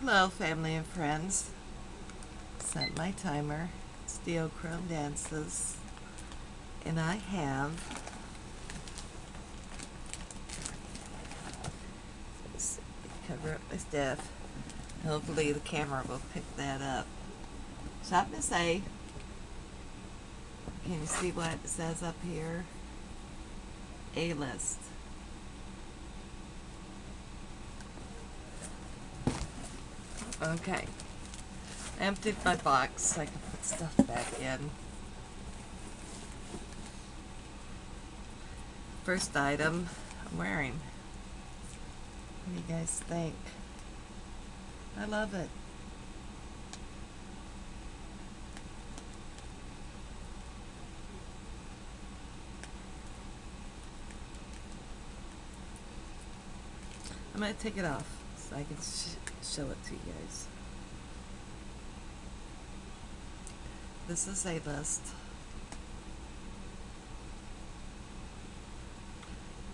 Hello, family and friends. Set my timer. Steel Chrome Dances. And I have cover up my stuff. Hopefully the camera will pick that up. Shop to say. Can you see what it says up here? A-list. Okay. Emptied my box so I can put stuff back in. First item I'm wearing. What do you guys think? I love it. I'm going to take it off I can sh show it to you guys. This is a list.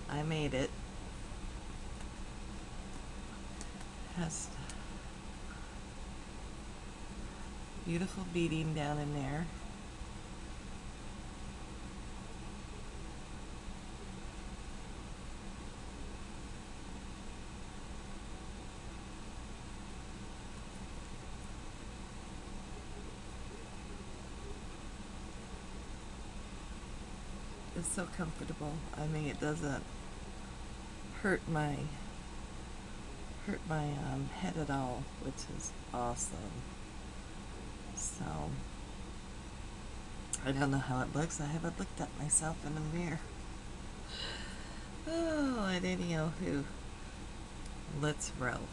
I made it. Has beautiful beading down in there. So comfortable. I mean, it doesn't hurt my hurt my um, head at all, which is awesome. So, I don't know how it looks. I haven't looked at myself in the mirror. Oh, and who. let's roll.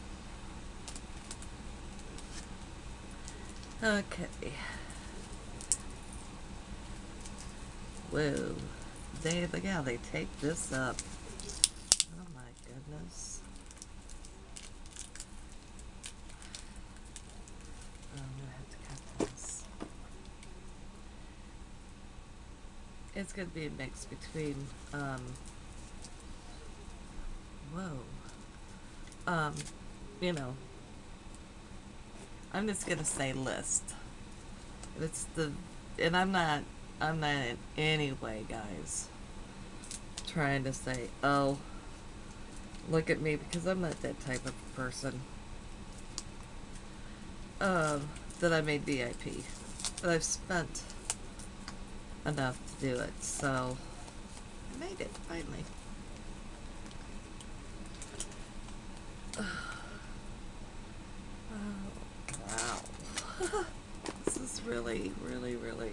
Okay. Whoa. They, look how they take this up. Oh my goodness. Oh, I'm gonna have to cut this. It's gonna be a mix between, um, whoa, um, you know, I'm just gonna say list. It's the, and I'm not I'm not in any way, guys, trying to say, oh, look at me, because I'm not that type of person. Um, that I made VIP. But I've spent enough to do it, so I made it, finally. Oh, wow. this is really, really, really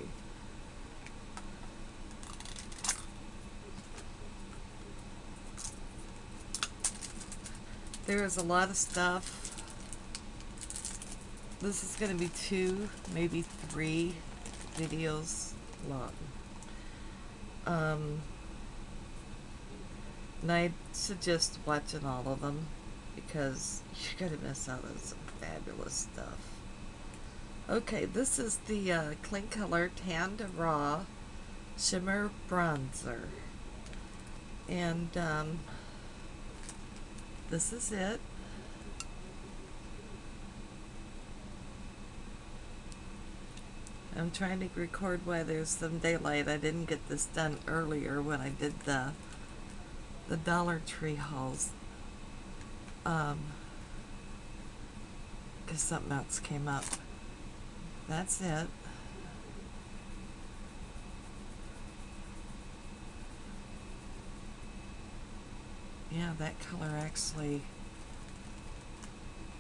There is a lot of stuff. This is going to be two, maybe three videos long. Um, and I suggest watching all of them because you're going to miss out on some fabulous stuff. Okay, this is the uh, Kleancolor Tan Raw Shimmer Bronzer. And, um, this is it. I'm trying to record while there's some daylight. I didn't get this done earlier when I did the the Dollar Tree hauls. Um, because something else came up. That's it. yeah, that color actually,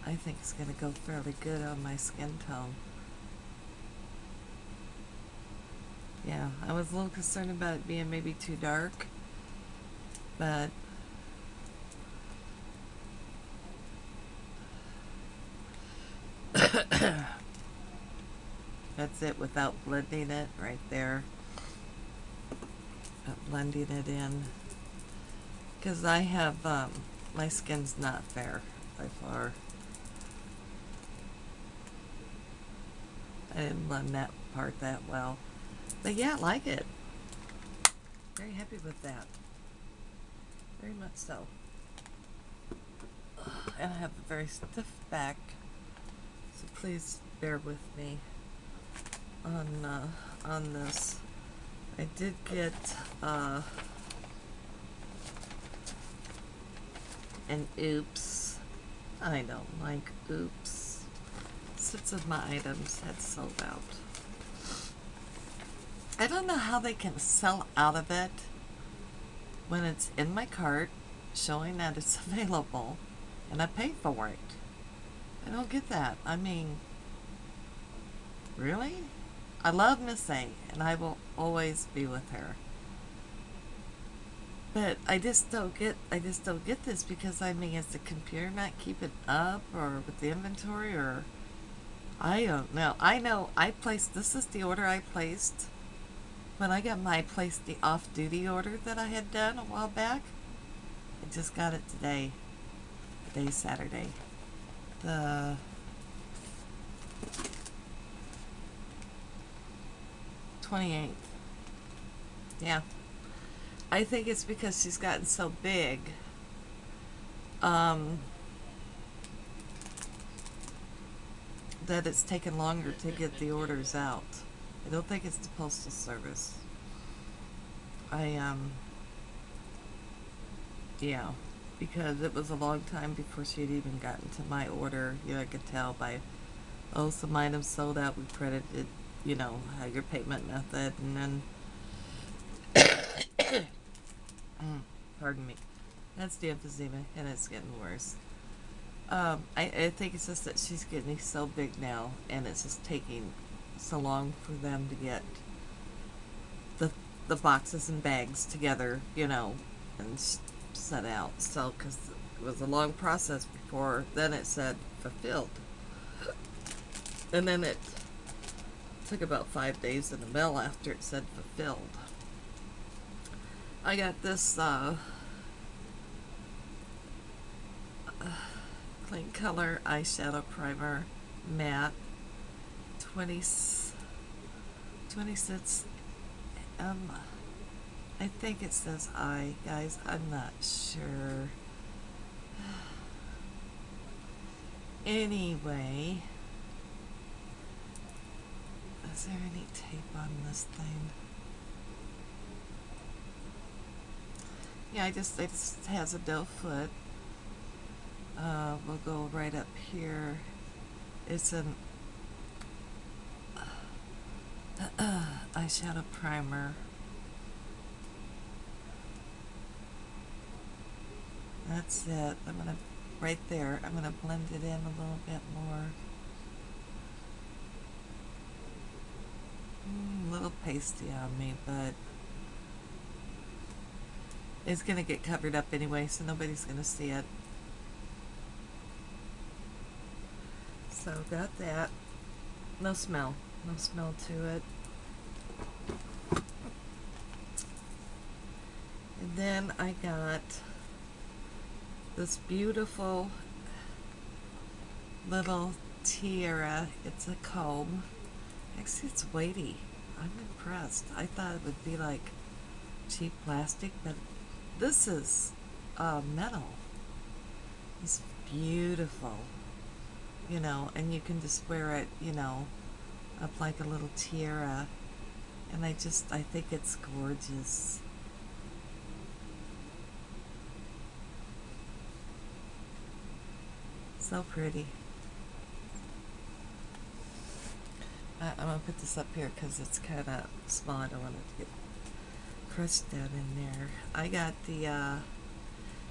I think is going to go fairly good on my skin tone. Yeah, I was a little concerned about it being maybe too dark, but that's it without blending it right there. blending it in because I have, um, my skin's not fair by far. I didn't learn that part that well. But yeah, I like it. Very happy with that. Very much so. And I have a very stiff back. So please bear with me on uh, on this. I did get uh, an oops. I don't like oops. Six of my items had sold out. I don't know how they can sell out of it when it's in my cart showing that it's available and I pay for it. I don't get that. I mean, really? I love Miss A and I will always be with her. But I just don't get I just don't get this because I mean is the computer not keeping up or with the inventory or I don't know. I know I placed this is the order I placed when I got my placed the off duty order that I had done a while back. I just got it today. Today's Saturday. The 28th. Yeah. I think it's because she's gotten so big. Um, that it's taken longer to get the orders out. I don't think it's the postal service. I um yeah, because it was a long time before she had even gotten to my order. You know, I could tell by oh some items sold out. We credited, you know, your payment method, and then Mm, pardon me. That's the emphysema, and it's getting worse. Um, I, I think it's just that she's getting so big now, and it's just taking so long for them to get the the boxes and bags together, you know, and set out. So, because it was a long process before then it said fulfilled, and then it took about five days in the mail after it said fulfilled. I got this uh, Kleancolor Eyeshadow Primer Matte 20, 26 um, I think it says I, guys. I'm not sure. Anyway, is there any tape on this thing? Yeah, I just, it just has a doe foot. Uh, we'll go right up here. It's an uh, eyeshadow primer. That's it. I'm gonna, right there, I'm gonna blend it in a little bit more. Mm, a little pasty on me, but it's gonna get covered up anyway, so nobody's gonna see it. So got that. No smell. No smell to it. And then I got this beautiful little tiara. It's a comb. Actually, it's weighty. I'm impressed. I thought it would be like cheap plastic, but this is uh, metal. It's beautiful, you know, and you can just wear it, you know, up like a little tiara. And I just, I think it's gorgeous. So pretty. I, I'm going to put this up here because it's kind of small. I don't want it to get crushed that in there. I got the, uh,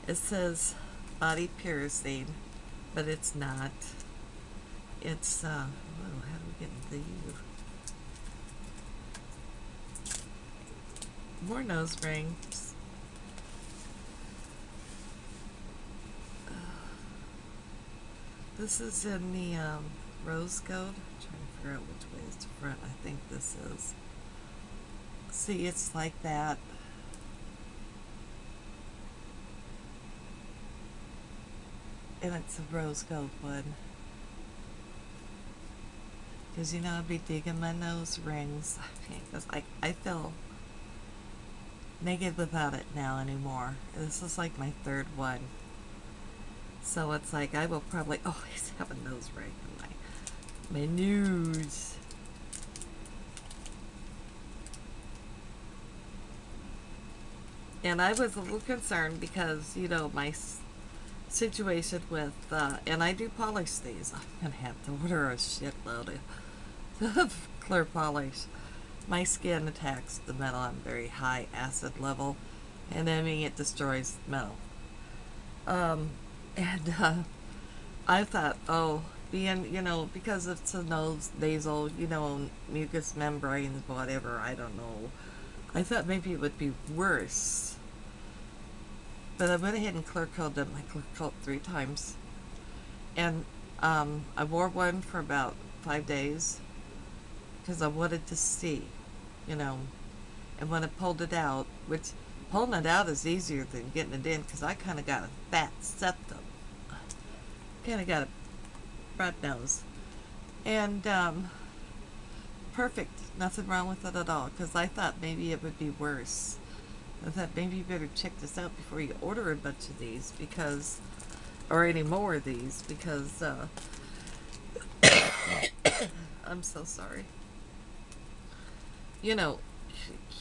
it says body piercing, but it's not. It's, uh, whoa, how do we get you? More nose rings. This is in the um, rose gold. I'm trying to figure out which way is the front. I think this is. See, it's like that. And it's a rose gold one. Because, you know, I'd be digging my nose rings. Because I, I feel naked without it now anymore. This is like my third one. So it's like I will probably always have a nose ring in my My news. And I was a little concerned because, you know, my situation with, uh, and I do polish these. I'm going to have to order a shitload of, of clear polish. My skin attacks the metal on very high acid level, and I mean, it destroys metal. Um, and, uh, I thought, oh, being, you know, because it's a nose, nasal, you know, mucous membranes, whatever, I don't know. I thought maybe it would be worse. But I went ahead and clear coated my clear coat three times. And um, I wore one for about five days because I wanted to see, you know. And when I pulled it out, which pulling it out is easier than getting it in because I kind of got a fat septum. Kind of got a front nose. And um, perfect. Nothing wrong with it at all. Because I thought maybe it would be worse. I thought maybe you better check this out before you order a bunch of these because, or any more of these because, uh, I'm so sorry. You know,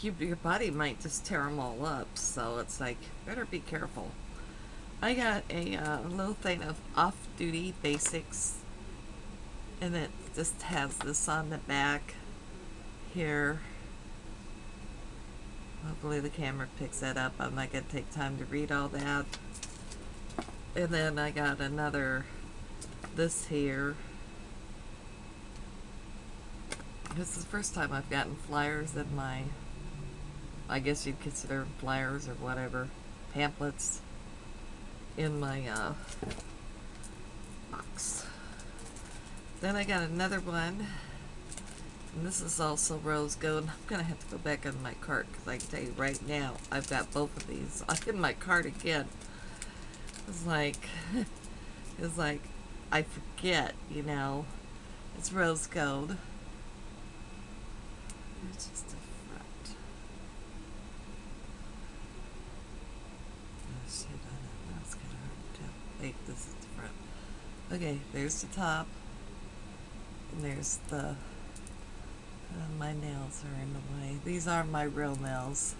you, your body might just tear them all up. So it's like, better be careful. I got a uh, little thing of off-duty basics, and it just has this on the back here. Hopefully the camera picks that up. I'm not gonna take time to read all that. And then I got another, this here. This is the first time I've gotten flyers in my, I guess you'd consider flyers or whatever, pamphlets in my uh, box. Then I got another one, and this is also rose gold. I'm gonna have to go back on my cart because I tell you right now, I've got both of these in my cart again. It's like, it's like, I forget, you know, it's rose gold. It's just a front. Oh shit, I don't know. It's kind of hard to. Wait, this is the front. Okay, there's the top. And there's the. Uh, my nails are in the way. These are my real nails.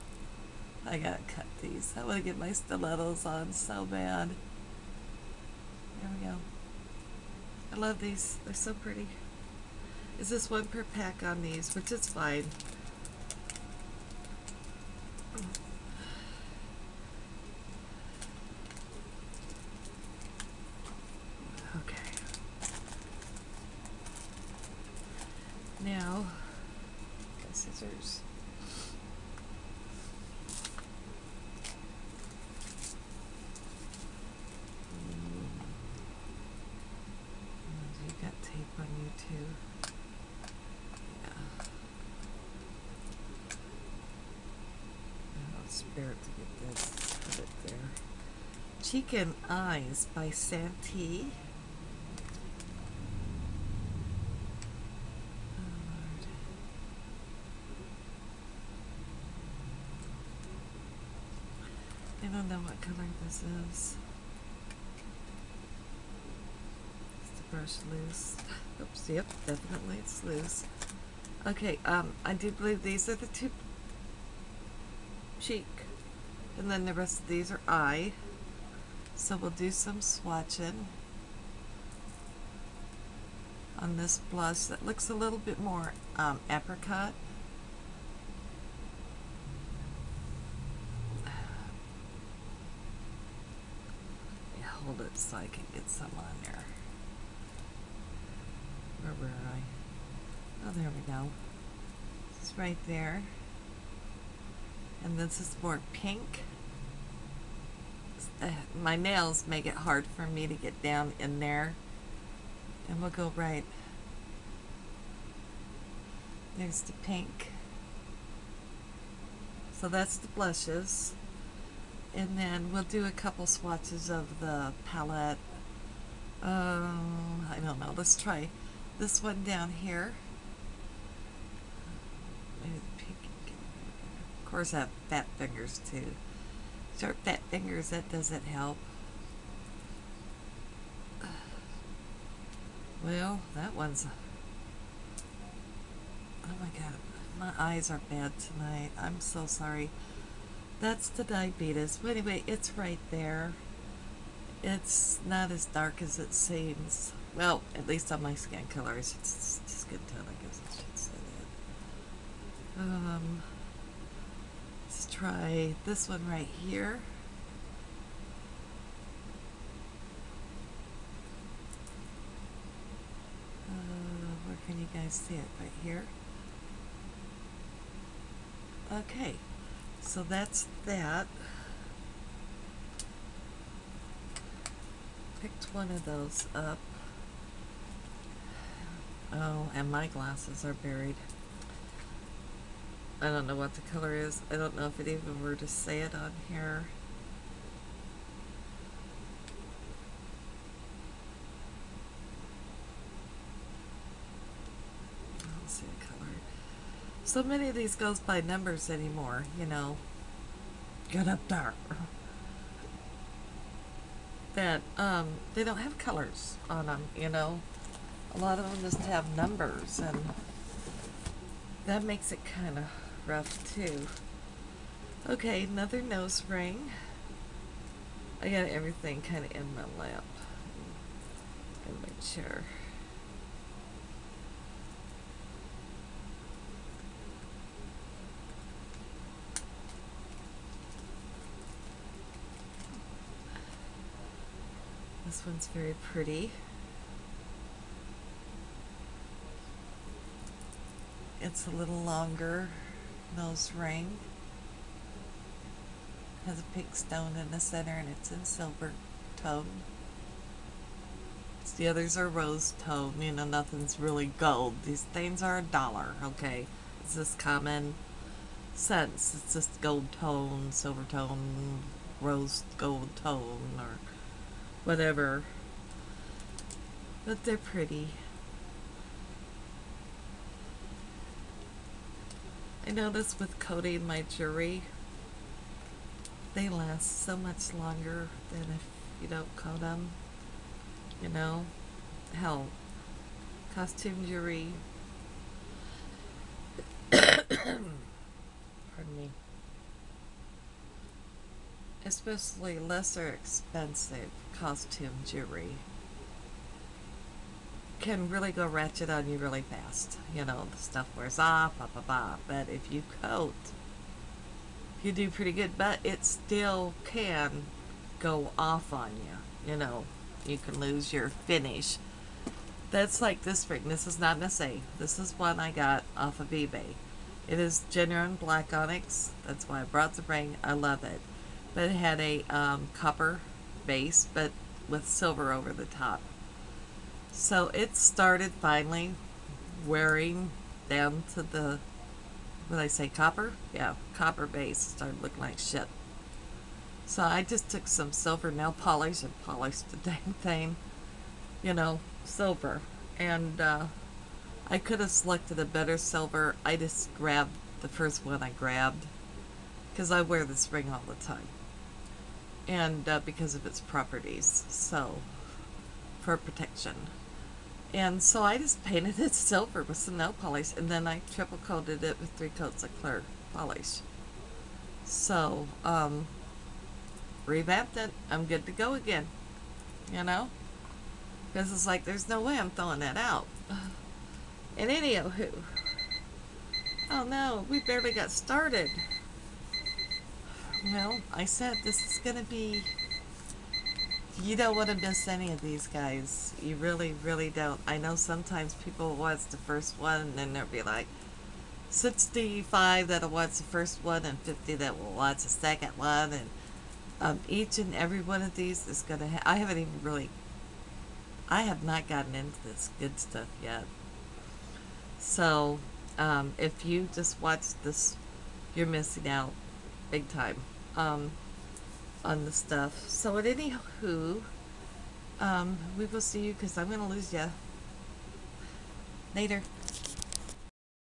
I gotta cut these. I want to get my stilettos on so bad. There we go. I love these. They're so pretty. Is this one per pack on these, which is fine. Okay. Now, You got tape on you too. Yeah. I'll spare it to get this. Put it there. Chicken Eyes by Santee. Oh, Lord. I don't know what color this is. Is the brush loose? Oops, yep, definitely it's loose. Okay, um, I do believe these are the two cheek. And then the rest of these are eye. So we'll do some swatching on this blush that looks a little bit more um, apricot. Yeah, hold it so I can get some on there. Where were I? Oh, there we go. It's right there. And this is more pink. Uh, my nails make it hard for me to get down in there. And we'll go right. There's the pink. So that's the blushes. And then we'll do a couple swatches of the palette. Um, I don't know. Let's try this one down here. Of course, I have fat fingers too. Short fat fingers, that doesn't help. Well, that one's Oh my god, my eyes are bad tonight. I'm so sorry. That's the diabetes. But anyway, it's right there. It's not as dark as it seems. Well, at least on my skin colors. It's, it's skin tone, I guess I should say that. Um, let's try this one right here. Uh, where can you guys see it? Right here. Okay, so that's that. Picked one of those up. Oh, and my glasses are buried. I don't know what the color is. I don't know if it even were to say it on here. I don't see a color. So many of these goes by numbers anymore, you know. Get up there. That um, they don't have colors on them, you know. A lot of them just have numbers, and that makes it kind of rough too. Okay, another nose ring. I got everything kind of in my lap. In my chair. This one's very pretty. It's a little longer nose ring. Has a pink stone in the center and it's in silver tone. The others are rose tone, you know, nothing's really gold. These things are a dollar, okay? It's just common sense. It's just gold tone, silver tone, rose gold tone, or whatever. But they're pretty. I notice with coating my jewelry, they last so much longer than if you don't coat them. You know, hell, costume jewelry. Pardon me. Especially lesser expensive costume jewelry can really go ratchet on you really fast. You know, the stuff wears off, blah, blah, blah. But if you coat, you do pretty good. But it still can go off on you. You know, you can lose your finish. That's like this ring. This is not an SA. This is one I got off of eBay. It is genuine black onyx. That's why I brought the ring. I love it. But it had a um, copper base, but with silver over the top. So it started finally wearing down to the, what I say, copper? Yeah, copper base. started looking like shit. So I just took some silver nail polish and polished the dang thing, you know, silver. And uh, I could have selected a better silver. I just grabbed the first one I grabbed because I wear this ring all the time. And uh, because of its properties. So, for protection. And so I just painted it silver with some nail polish and then I triple coated it with three coats of clear polish. So, um, revamped it. I'm good to go again. You know? Because it's like, there's no way I'm throwing that out. And anywho, oh no, we barely got started. Well, I said this is going to be you don't want to miss any of these guys. You really, really don't. I know sometimes people watch the first one and then they'll be like 65 that'll watch the first one and 50 that will watch the second one. And um, each and every one of these is going to have, I haven't even really, I have not gotten into this good stuff yet. So, um, if you just watch this, you're missing out big time. Um, on the stuff. So at any who, um, we will see you because I'm going to lose you. Later.